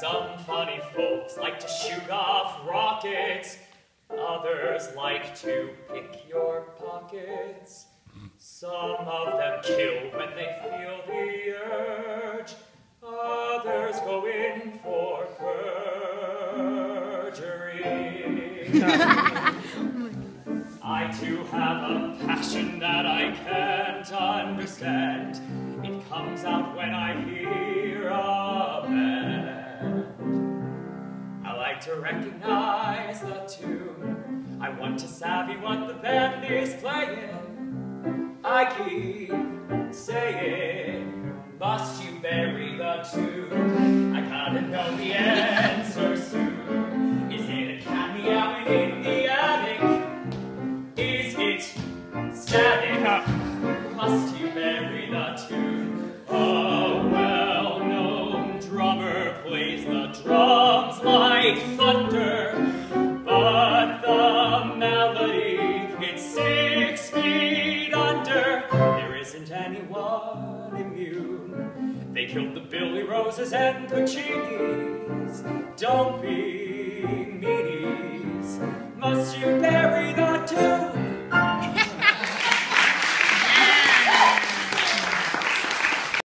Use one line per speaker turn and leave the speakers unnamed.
Some funny folks like to shoot off rockets. Others like to pick your pockets. Some of them kill when they feel the urge. Others go in for perjury. I too have a passion that I can't understand. It comes out when I hear to recognize the tune. I want to savvy what the band is playing. I keep saying, must you bury the tune? I gotta know the answer soon. Is it a meowing in the attic? Is it static? Must you bury the tune? Like thunder, but the melody it's six feet under. There isn't anyone immune. They killed the Billy Roses and be